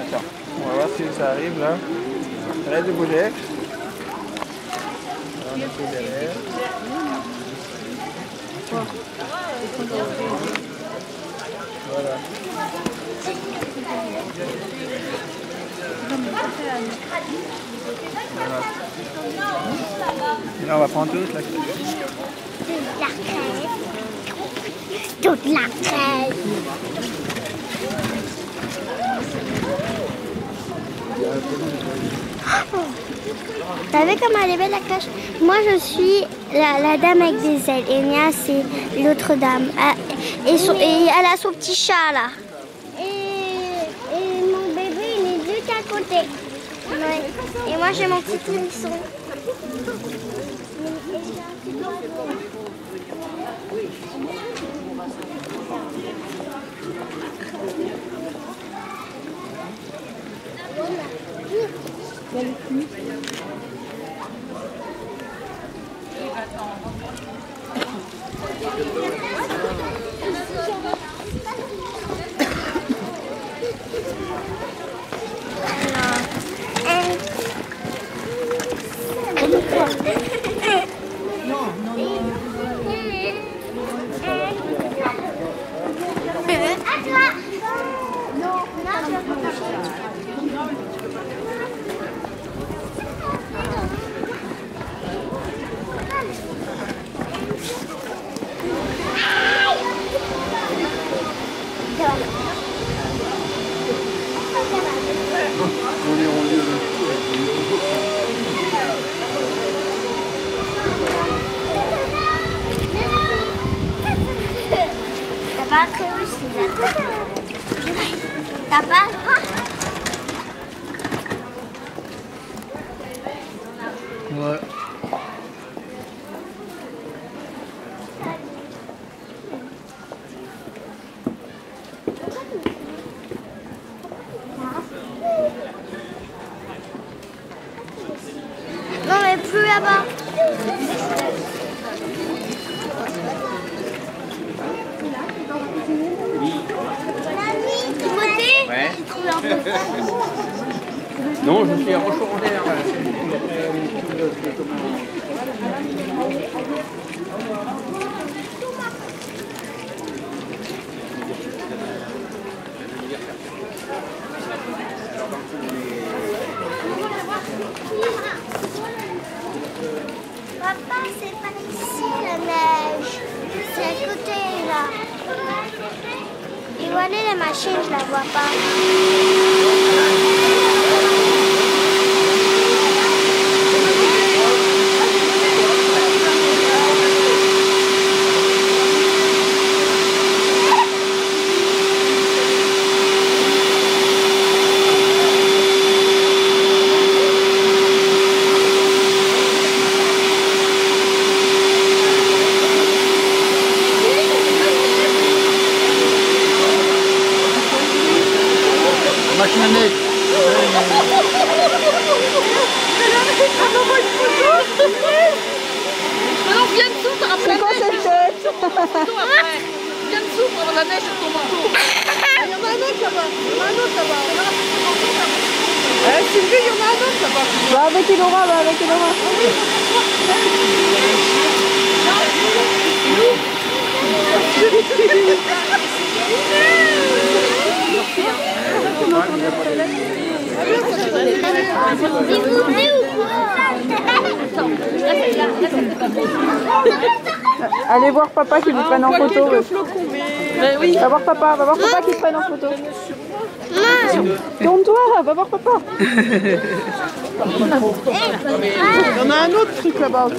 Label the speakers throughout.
Speaker 1: Attends, on va voir si ça arrive là. Arrête de bouger. On a fait derrière. Voilà. Voilà. Là, on va prendre toute la
Speaker 2: La crème. Toute la crème. T'as vu comment elle est belle la cloche? Moi je suis la, dame avec des ailes et Nia c'est l'autre dame. Ah, Et, son- et elle a son petit chat là. Et, mon bébé il est juste à côté. Et moi j'ai mon petit hérisson. À Pas. Non mais plus là-bas.
Speaker 1: Non, je suis à Rochon-en-L'air.
Speaker 2: Papa, c'est pas ici la neige. C'est à côté là. Et où aller la machine, je la vois pas.
Speaker 1: Machine à neige.
Speaker 3: Non, viens dessous, t'auras plein de neige. Viens dessous, pour la neige sur ton manteau. Il y en a un autre là-bas. Il y en a un autre là-bas. Eh, Sylvie, il y en a un autre là-bas.
Speaker 4: Va avec Elora, va avec Elora.
Speaker 2: Quoi
Speaker 4: Allez voir papa qui vous prenne en photo.
Speaker 3: Oui.
Speaker 4: Va voir papa, va voir papa qui te prenne en photo. Tourne-toi, va voir papa.
Speaker 3: Il y en a un autre truc là-bas.
Speaker 1: Là.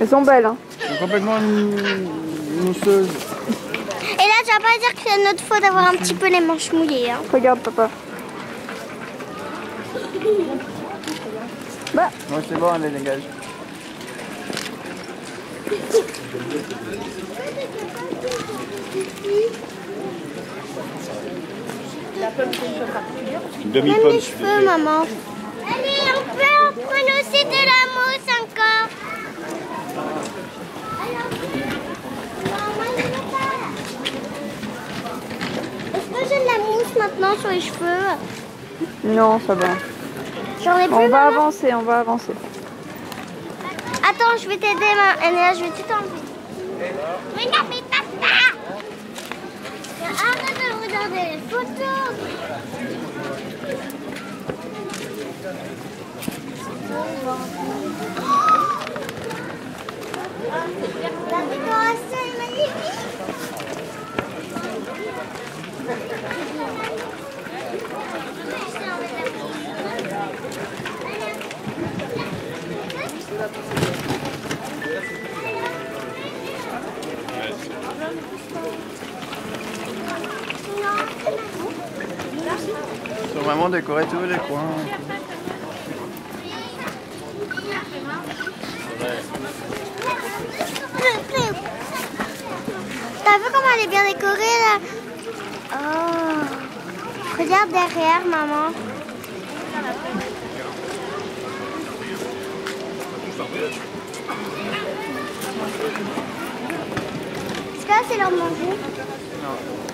Speaker 4: Elles sont belles, hein.
Speaker 1: C'est complètement mou- mousseuse.
Speaker 2: Et là, tu vas pas dire que c'est notre faute d'avoir un petit peu les manches mouillées. Hein.
Speaker 4: Regarde papa. Bah,
Speaker 1: Ouais, c'est bon, allez, dégage.
Speaker 5: Une
Speaker 2: Même
Speaker 5: demi-pomme.
Speaker 2: les
Speaker 5: s'il te
Speaker 2: cheveux,
Speaker 5: plaît.
Speaker 2: maman. Allez, on peut en prendre aussi de la mousse encore. Est-ce que j'ai de la mousse maintenant sur les cheveux?
Speaker 4: Non, ça va.
Speaker 2: J'en ai plus,
Speaker 4: On va
Speaker 2: maman.
Speaker 4: avancer, on va avancer.
Speaker 2: Attends, je vais t'aider, ma... Enéa, je vais tout enlever. Mais non, mais papa Arrête de regarder les photos La décoration est magnifique
Speaker 1: vraiment décoré tous les coins.
Speaker 2: T'as vu comment elle est bien décorée là? Oh Regarde derrière maman. Est-ce que là c'est leur manger? Tellement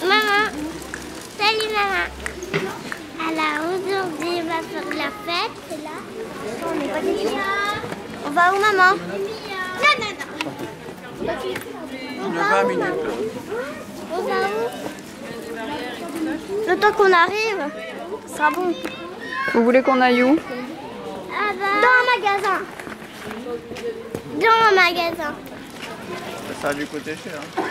Speaker 2: Maman, salut maman. Alors aujourd'hui on va faire de la fête, c'est là. On est pas des On va où maman Non, non, non. On va
Speaker 1: 20
Speaker 2: où, maman On va où Le temps qu'on arrive, ce sera bon.
Speaker 4: Vous voulez qu'on aille où?
Speaker 2: Dans un magasin. Dans un magasin.
Speaker 1: Ça a dû coûter cher. hein.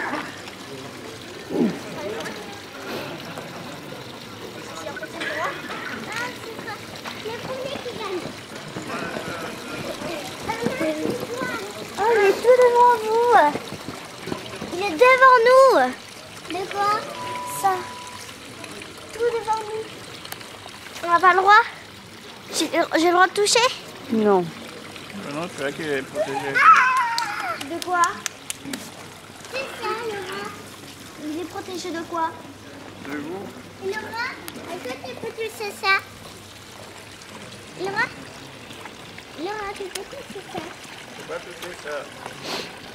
Speaker 2: Oh, il est tout devant vous. Il est devant nous. De quoi Ça. Tout devant nous. On n'a pas le droit J'ai le droit de toucher
Speaker 4: Non.
Speaker 1: Mais Non, c'est vrai qu'il est protégé.
Speaker 2: De quoi C'est ça, Laura. Il est protégé de quoi
Speaker 1: De vous
Speaker 2: Laura, est-ce que tu peux toucher ça Laura Laura, tu peux toucher ça
Speaker 1: Faut pas toucher ça.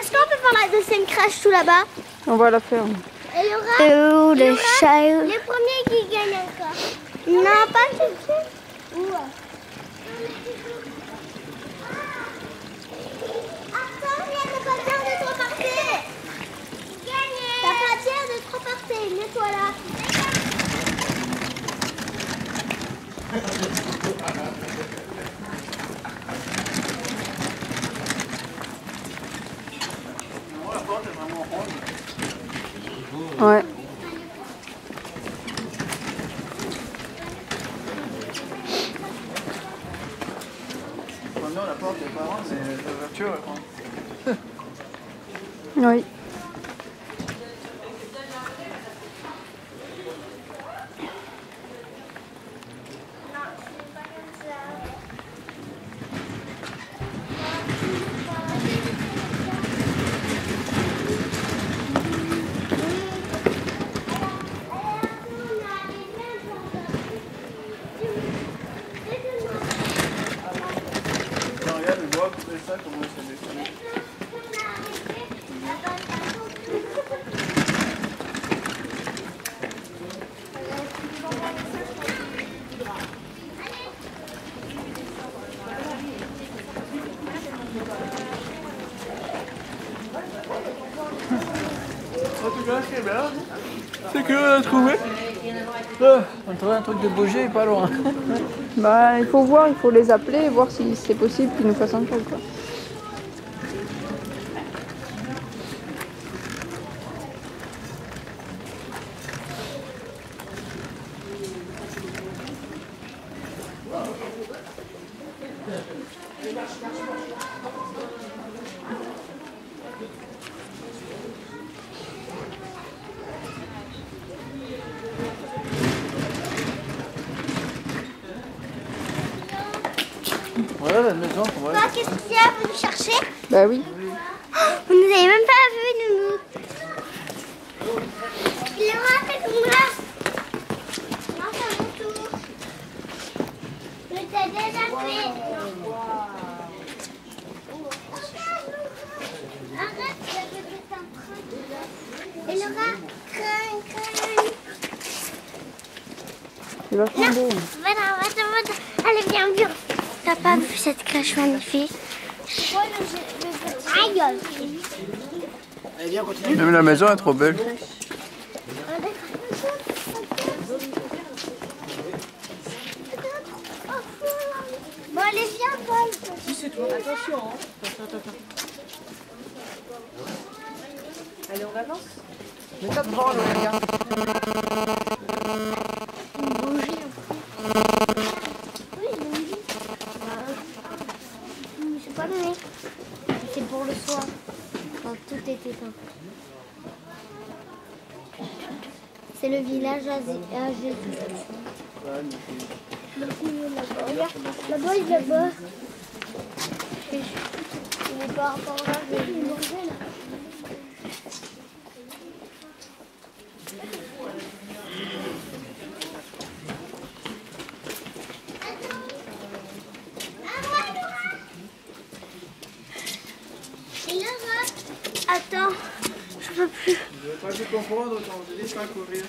Speaker 2: Est-ce qu'on peut faire la deuxième crash tout là-bas?
Speaker 4: On va la faire.
Speaker 2: Et Laura
Speaker 4: où
Speaker 2: les Le premier qui gagne encore. Non, pas tout de suite. Où Attends, il y a pas peur de trop partir. T'as pas peur de trop partir. Mets-toi là.
Speaker 4: Ouais.
Speaker 1: porte est pas grande, mais la voiture est grande.
Speaker 4: Oui.
Speaker 1: Tiens, regarde le bois, c'est ça, comment il s'est décollé. En tout cas, ce qui est bien, c'est qu'on a trouvé. Trouvé un truc de bouger pas loin.
Speaker 4: Bah, il faut voir, il faut les appeler et voir si c'est possible qu'ils nous fassent un truc.
Speaker 1: Maison va
Speaker 2: qu'est-ce qu'il y a Vous nous cherchez
Speaker 4: Bah oui.
Speaker 2: Vous nous avez même pas vu, Nounou. Il est rentré comme t'ai déjà fait. Arrête, train. Et. Voilà, voilà, voilà. Allez, viens, viens. T'as pas vu cette crèche magnifique Aïe
Speaker 1: Même la maison est trop belle.
Speaker 2: Bon, allez, viens, Paul.
Speaker 3: Attention, hein. Attends, attends, attends. Allez, on avance Mets-toi devant, Laurélia.
Speaker 2: Oui, pas. C'est pour le soir, tout est éteint. C'est le village à Jésus. Là-bas, il est là-bas. Il là, Jésus. Et Laura Attends, je peux plus.
Speaker 1: Je vais pas te comprendre quand je dis pas courir.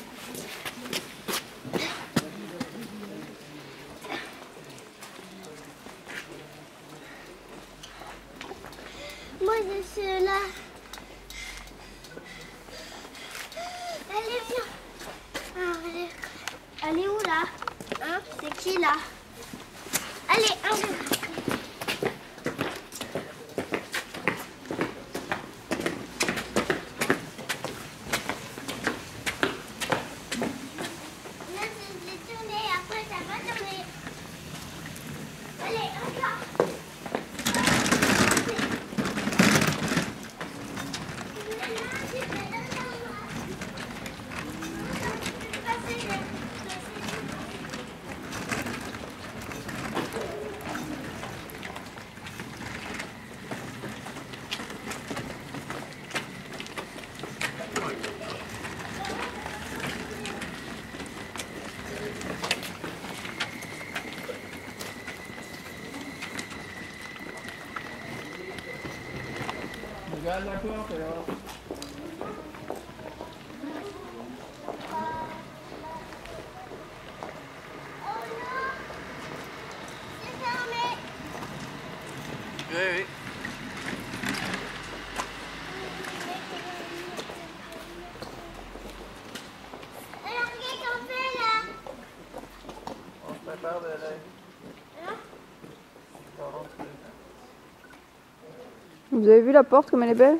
Speaker 2: Moi, je suis là. Allez, viens. Ah, allez. Elle est où, là Hein C'est qui, là Allez, un, deux. Là, c'est c'est tourné. Après, ça va tourner. Allez, encore.
Speaker 1: Regarde la porte alors.
Speaker 2: C'est fermé.
Speaker 1: Oui, oui.
Speaker 2: Alors, qu'est-ce qu'on fait là
Speaker 1: On se prépare de l'aller.
Speaker 2: Hein
Speaker 1: On va rentrer.
Speaker 4: Vous avez vu la porte comme elle est belle?